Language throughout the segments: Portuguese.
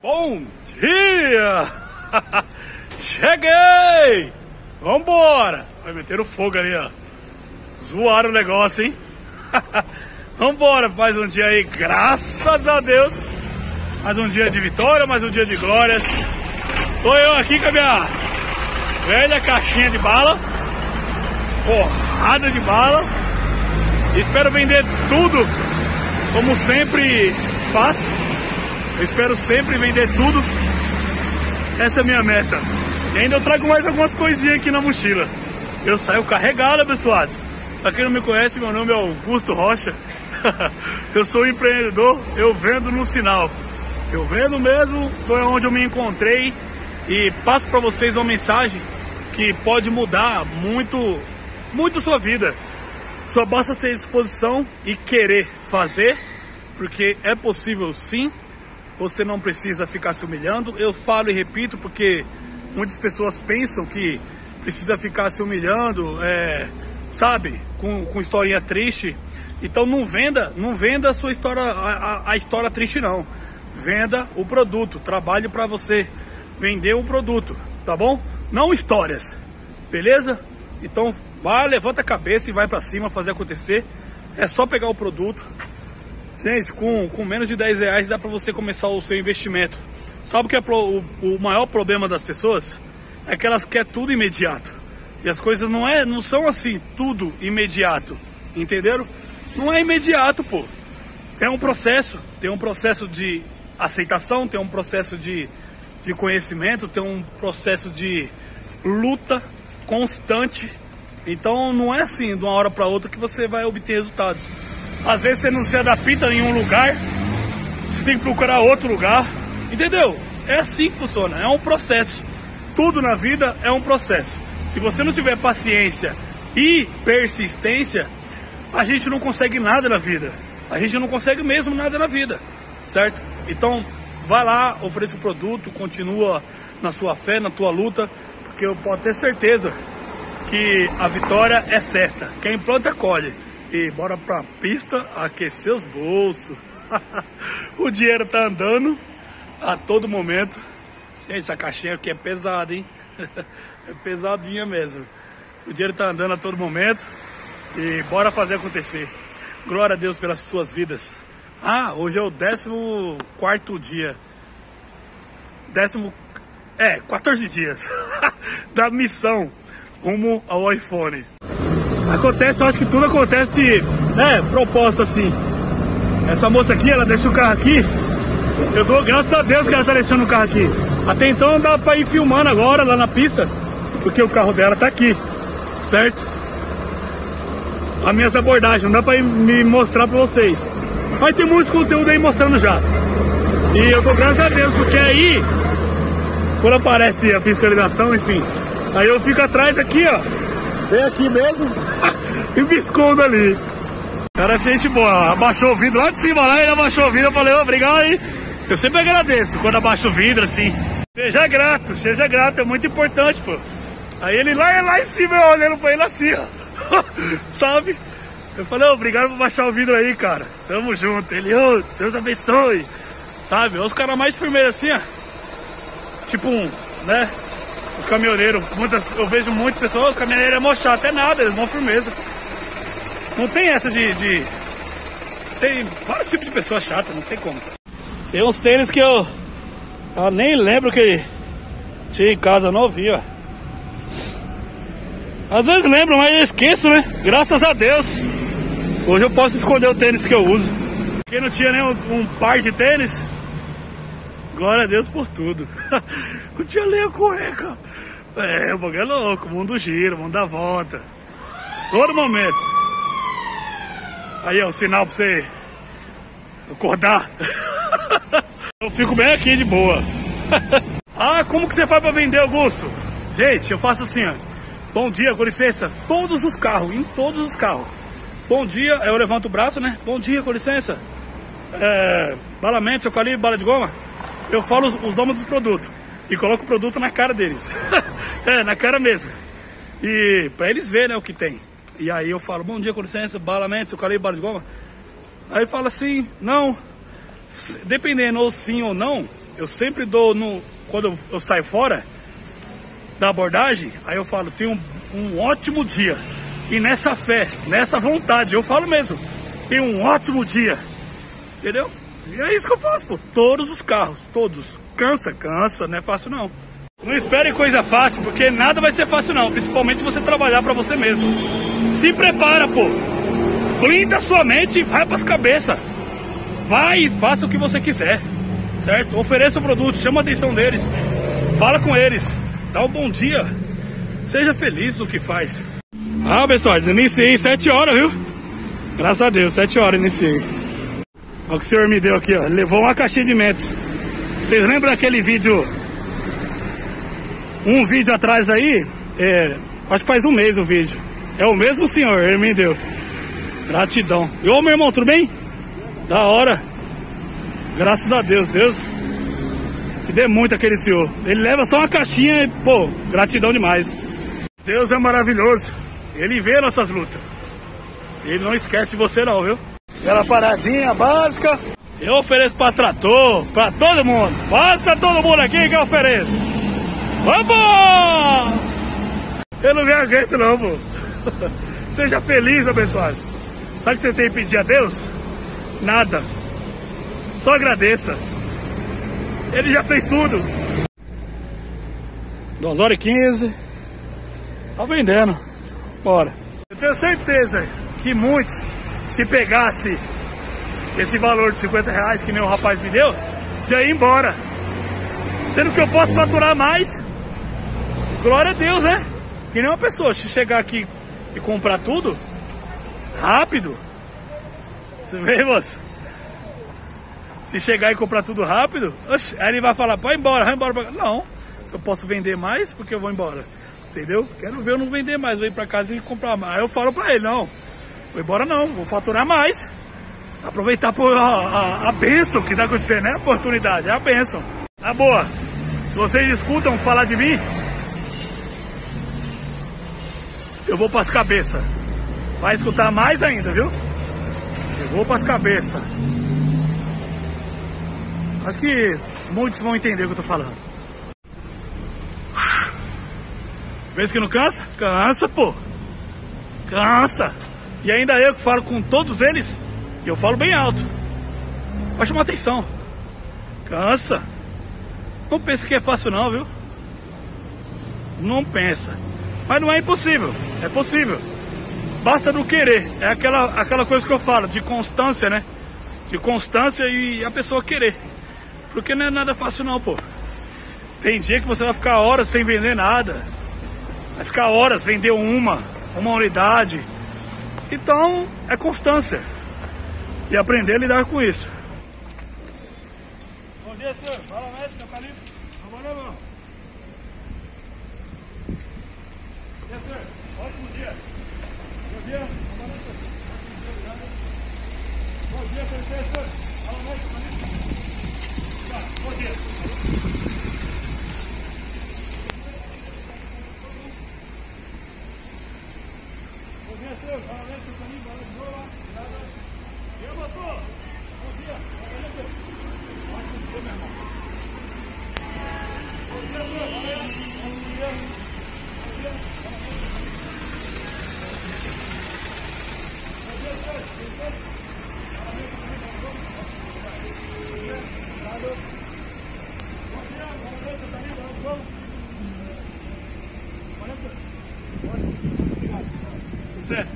Bom dia. Cheguei! Vambora! Vai meter o fogo ali, ó. Zoaram o negócio, hein? Vambora, mais um dia aí, graças a Deus. Mais um dia de vitória, mais um dia de glórias. Tô eu aqui com a minha velha caixinha de bala. Porrada de bala. Espero vender tudo como sempre faço. Espero sempre vender tudo. Essa é a minha meta. E ainda eu trago mais algumas coisinhas aqui na mochila. Eu saio carregado, abençoados. Pra quem não me conhece, meu nome é Augusto Rocha. eu sou empreendedor, eu vendo no sinal. Eu vendo mesmo, foi onde eu me encontrei e passo para vocês uma mensagem que pode mudar muito, muito sua vida. Só basta ter disposição e querer fazer, porque é possível sim. Você não precisa ficar se humilhando. Eu falo e repito porque muitas pessoas pensam que precisa ficar se humilhando, é, sabe, com, com historinha triste. Então não venda, não venda a sua história, a, a, a história triste não. Venda o produto, trabalhe para você vender o produto, tá bom? Não histórias, beleza? Então vai, levanta a cabeça e vai para cima fazer acontecer. É só pegar o produto. Gente, com, com menos de 10 reais dá para você começar o seu investimento. Sabe o que é pro, o, o maior problema das pessoas? É que elas querem tudo imediato. E as coisas não, é, não são assim, tudo imediato. Entenderam? Não é imediato, pô. É um processo. Tem um processo de aceitação, tem um processo de, de conhecimento, tem um processo de luta constante. Então não é assim, de uma hora para outra, que você vai obter resultados. Às vezes você não se adapta em um lugar, você tem que procurar outro lugar. Entendeu? É assim que funciona, é um processo. Tudo na vida é um processo. Se você não tiver paciência e persistência, a gente não consegue nada na vida. A gente não consegue mesmo nada na vida, certo? Então, vai lá, ofereça o produto, continua na sua fé, na tua luta, porque eu posso ter certeza que a vitória é certa. Quem planta, colhe. E bora pra pista aquecer os bolsos. o dinheiro tá andando a todo momento. Gente, essa caixinha aqui é pesada, hein? é pesadinha mesmo. O dinheiro tá andando a todo momento. E bora fazer acontecer. Glória a Deus pelas suas vidas. Ah, hoje é o 14 dia. Décimo. É, 14 dias. da missão rumo ao iPhone. Acontece, eu acho que tudo acontece, né? Proposta assim. Essa moça aqui, ela deixa o carro aqui. Eu dou graças a Deus que ela tá deixando o carro aqui. Até então dá pra ir filmando agora lá na pista. Porque o carro dela tá aqui. Certo? As minhas abordagens, não dá pra ir me mostrar pra vocês. Mas tem muitos conteúdos aí mostrando já. E eu dou graças a Deus, porque aí, quando aparece a fiscalização, enfim, aí eu fico atrás aqui, ó. Vem aqui mesmo e me escondo ali. Cara, gente boa, abaixou o vidro lá de cima lá, ele abaixou o vidro, eu falei, obrigado aí. Eu sempre agradeço quando abaixo o vidro assim. Seja grato, seja grato, é muito importante, pô. Aí ele lá, lá em cima, eu olhando pra ele assim, ó. Sabe? Eu falei, obrigado por baixar o vidro aí, cara. Tamo junto. Ele, oh, Deus abençoe. Sabe? Os caras mais firmeiros assim, ó. Tipo um, né? Os caminhoneiros, muitas, eu vejo muitas pessoas, os caminhoneiros é mó chato, é nada, eles vão firmeza. Não tem essa de, de. Tem vários tipos de pessoas chatas, não tem como. Tem uns tênis que eu. Eu nem lembro que tinha em casa novinho, ó. Às vezes lembro, mas eu esqueço, né? Graças a Deus. Hoje eu posso escolher o tênis que eu uso. Quem não tinha nem um, par de tênis, glória a Deus por tudo. não tinha nem a cueca. É, o bagulho é louco, o mundo gira, o mundo dá volta. Todo momento. Aí é o sinal pra você acordar. eu fico bem aqui de boa. ah, como que você faz pra vender, Augusto? Gente, eu faço assim, ó. Bom dia, com licença. Todos os carros, em todos os carros. Bom dia, eu levanto o braço, né? Bom dia, com licença. É, balamento, seu calibre, bala de goma. Eu falo os, nomes dos produtos. e coloco o produto na cara deles. é, na cara mesmo. E para eles verem né, o que tem. E aí eu falo, bom dia, com licença, bala mente, eu calei bala de goma. Aí fala assim, não, dependendo ou sim ou não, eu sempre dou no. Quando eu, eu saio fora da abordagem, aí eu falo, tenho um, um ótimo dia. E nessa fé, nessa vontade, eu falo mesmo, tenho um ótimo dia. Entendeu? E é isso que eu faço, pô. Todos os carros, todos. Cansa, cansa, não é fácil não. Não espere coisa fácil, porque nada vai ser fácil não. Principalmente você trabalhar para você mesmo. Se prepara, pô. Blinda sua mente e vai pras cabeças. Vai e faça o que você quiser. Certo? Ofereça o produto, chama a atenção deles. Fala com eles. Dá um bom dia. Seja feliz no que faz. Ah, pessoal, iniciei 7 horas, viu? Graças a Deus, 7 horas iniciei. Olha o que o senhor me deu aqui, ó. Levou uma caixinha de mentos. Vocês lembram daquele vídeo? Um vídeo atrás aí? É, acho que faz um mês o vídeo. É o mesmo senhor, ele me deu. Gratidão. E ô meu irmão, tudo bem? Da hora. Graças a Deus, Deus que dê muito aquele senhor. Ele leva só uma caixinha e, pô, gratidão demais. Deus é maravilhoso. Ele vê nossas lutas. Ele não esquece de você não, viu? Aquela paradinha básica. Eu ofereço para trator, para todo mundo. Passa todo mundo aqui que eu ofereço. Vamos! Eu não me aguento não, pô. Seja feliz, abençoado. Sabe o que você tem que pedir a Deus? Nada. Só agradeça. Ele já fez tudo. 2 horas e 15. Tá vendendo. Bora. Eu tenho certeza que muitos, se pegasse esse valor de 50 reais que nem o rapaz me deu, já ia embora. Sendo que eu posso faturar mais. Glória a Deus, né? Que nem uma pessoa, se chegar aqui e comprar tudo, rápido. Você vê, moço? Se chegar e comprar tudo rápido, oxe, aí ele vai falar, vai embora, vai embora. Não, eu posso vender mais porque eu vou embora. Entendeu? Quero ver eu não vender mais, vou ir pra casa e comprar mais. Aí eu falo pra ele, não, vou embora não, vou faturar mais. Aproveitar por a, a, a bênção que tá acontecendo, né? A oportunidade, é a bênção. Na boa, se vocês escutam falar de mim, eu vou pras cabeças. Vai escutar mais ainda, viu? Eu vou pras cabeças. Acho que muitos vão entender o que eu tô falando. Vê que não cansa? Cansa, pô. Cansa. E ainda eu que falo com todos eles, eu falo bem alto. Vai chamar atenção. Cansa. Não pensa que é fácil não, viu? Não pensa. Mas não é impossível. É possível. Basta do querer. É aquela, aquela coisa que eu falo, de constância, né? De constância e a pessoa querer. Porque não é nada fácil não, pô. Tem dia que você vai ficar horas sem vender nada. Vai ficar horas, vender uma, uma unidade. Então, é constância. E aprender a lidar com isso. Bom dia, senhor. Fala, médico, seu calibre. Vamos lá, mão. Bom dia, senhor. Ótimo dia. Bom dia. Bom dia, professor. Fala, médico, calibre. Bom dia. Bom dia, senhor. Parabéns pelo caminho. Bola de boa. Nada. E aí, motor? Bom dia. Beleza? Ótimo dia, meu irmão. Bom dia, senhor. Valeu. Bom dia. Bom dia. Bom dia, senhor. Bom dia. Parabéns pelo caminho. Bom dia. Obrigado.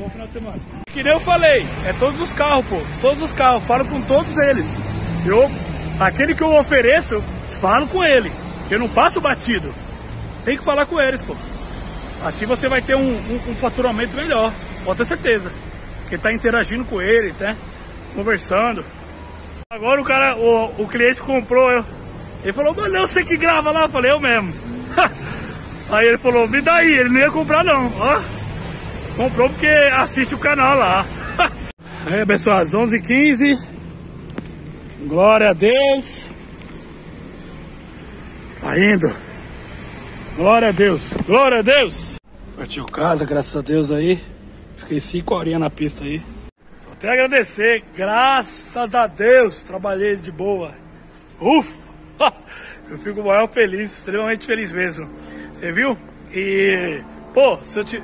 Bom final de semana. Que nem eu falei, é todos os carros, pô. Todos os carros, falo com todos eles. Eu, aquele que eu ofereço, falo com ele. Eu não passo batido. Tem que falar com eles, pô. Assim você vai ter um, um, um faturamento melhor, pode ter certeza. Porque tá interagindo com ele, tá? Conversando. Agora o cara, o, o cliente comprou, eu, ele falou, mano, eu sei que grava lá. Eu falei, eu mesmo. Aí ele falou, me dá aí. Ele não ia comprar não. Ó, comprou porque assiste o canal lá. Aí, pessoal, às 11h15. Glória a Deus. Tá indo. Glória a Deus. Glória a Deus. Partiu casa, graças a Deus aí. Fiquei cinco horinhas na pista aí. Só tenho a agradecer. Graças a Deus. Trabalhei de boa. Ufa. Eu fico maior feliz. Extremamente feliz mesmo. Você viu? E... Pô, se eu te...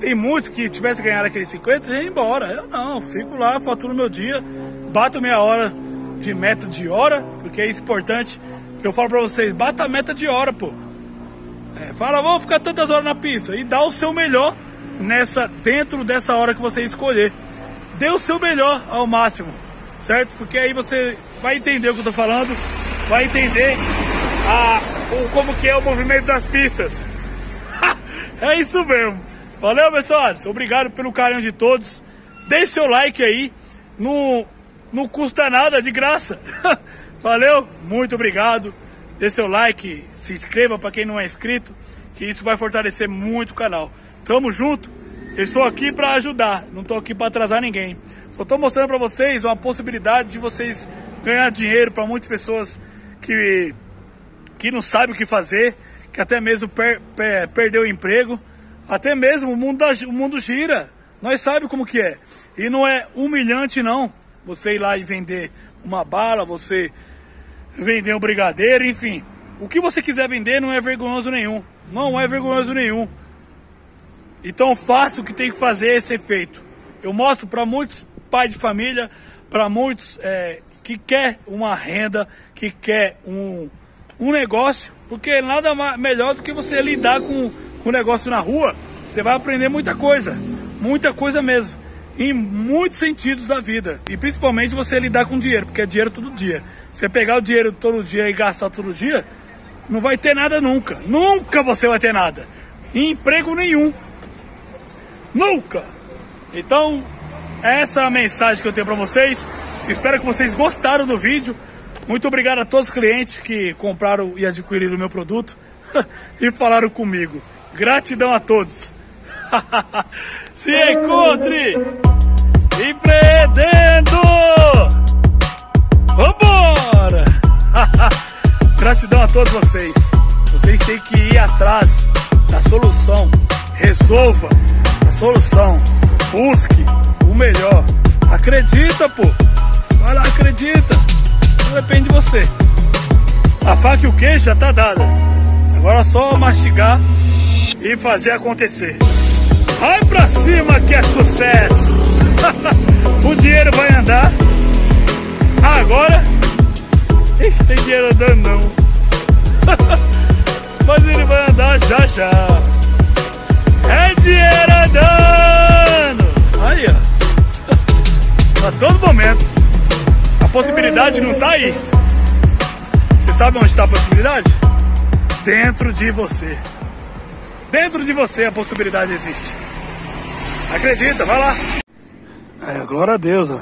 Tem muitos que tivesse ganhado aqueles 50 e ia embora. Eu não, fico lá, faturo meu dia, bato minha hora de meta de hora, porque é isso importante. Que eu falo pra vocês, bata a meta de hora, pô. É, fala, vou ficar tantas horas na pista e dá o seu melhor nessa dentro dessa hora que você escolher. Dê o seu melhor ao máximo, certo? Porque aí você vai entender o que eu tô falando, vai entender a, o, como que é o movimento das pistas. é isso mesmo. Valeu, pessoal. Obrigado pelo carinho de todos. Deixe seu like aí. Não, não custa nada, de graça. Valeu, muito obrigado. Deixe seu like, se inscreva para quem não é inscrito, que isso vai fortalecer muito o canal. Tamo junto. Eu estou aqui para ajudar, não estou aqui para atrasar ninguém. Só estou mostrando para vocês uma possibilidade de vocês ganhar dinheiro para muitas pessoas que, que não sabem o que fazer, que até mesmo per, per, perdeu o emprego. Até mesmo o mundo, o mundo gira. Nós sabemos como que é. E não é humilhante não. Você ir lá e vender uma bala, você vender um brigadeiro, enfim. O que você quiser vender não é vergonhoso nenhum. Não é vergonhoso nenhum. Então faça o que tem que fazer esse efeito. Eu mostro para muitos pais de família, para muitos é, que quer uma renda, que quer um, um negócio, porque nada melhor do que você lidar com o negócio na rua, você vai aprender muita coisa, muita coisa mesmo, em muitos sentidos da vida. E principalmente você lidar com dinheiro, porque é dinheiro todo dia. Você pegar o dinheiro todo dia e gastar todo dia, não vai ter nada nunca. Nunca você vai ter nada. Em emprego nenhum. Nunca. Então, essa é a mensagem que eu tenho para vocês. Espero que vocês gostaram do vídeo. Muito obrigado a todos os clientes que compraram e adquiriram o meu produto e falaram comigo. Gratidão a todos. Se encontre empreendendo. Vambora! Gratidão a todos vocês. Vocês têm que ir atrás da solução. Resolva solução. Busque o melhor. Acredita, pô. Vai lá, acredita. Não depende de você. A faca e o queijo já tá dada. Agora é só mastigar e fazer acontecer. Vai pra cima que é sucesso! o dinheiro vai andar. Agora. Ixi, tem dinheiro andando não. Mas ele vai andar já já. Dinheiro andando! Aí, ó. A todo momento. A possibilidade não tá aí. Você sabe onde está a possibilidade? Dentro de você. Dentro de você a possibilidade existe. Acredita, vai lá. É, glória a Deus, ó.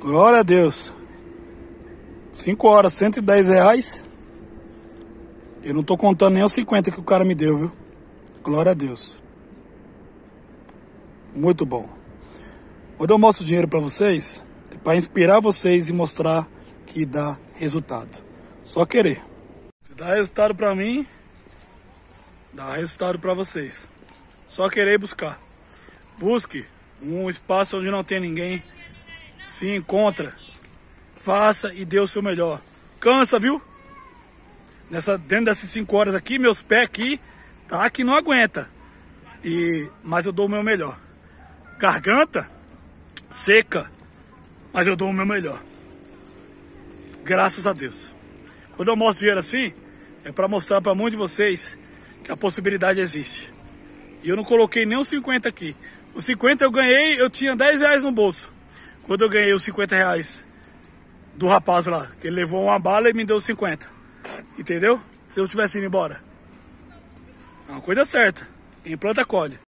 Glória a Deus. 5 horas, 110 reais. Eu não tô contando nem os 50 que o cara me deu, viu? Glória a Deus. Muito bom. Quando eu mostro dinheiro para vocês, é para inspirar vocês e mostrar que dá resultado. Só querer. Se dá resultado para mim, dá resultado para vocês. Só querer buscar. Busque um espaço onde não tem ninguém. Se encontra. Faça e dê o seu melhor. Cansa, viu? Nessa, dentro dessas 5 horas aqui, meus pés aqui, tá que não aguenta. E, mas eu dou o meu melhor. Garganta seca, mas eu dou o meu melhor. Graças a Deus. Quando eu mostro dinheiro assim, é para mostrar para muitos de vocês que a possibilidade existe. E eu não coloquei nem os 50 aqui. Os 50 eu ganhei, eu tinha 10 reais no bolso. Quando eu ganhei os 50 reais do rapaz lá, que ele levou uma bala e me deu 50. Entendeu? Se eu tivesse ido embora. Uma coisa certa. Em planta colhe.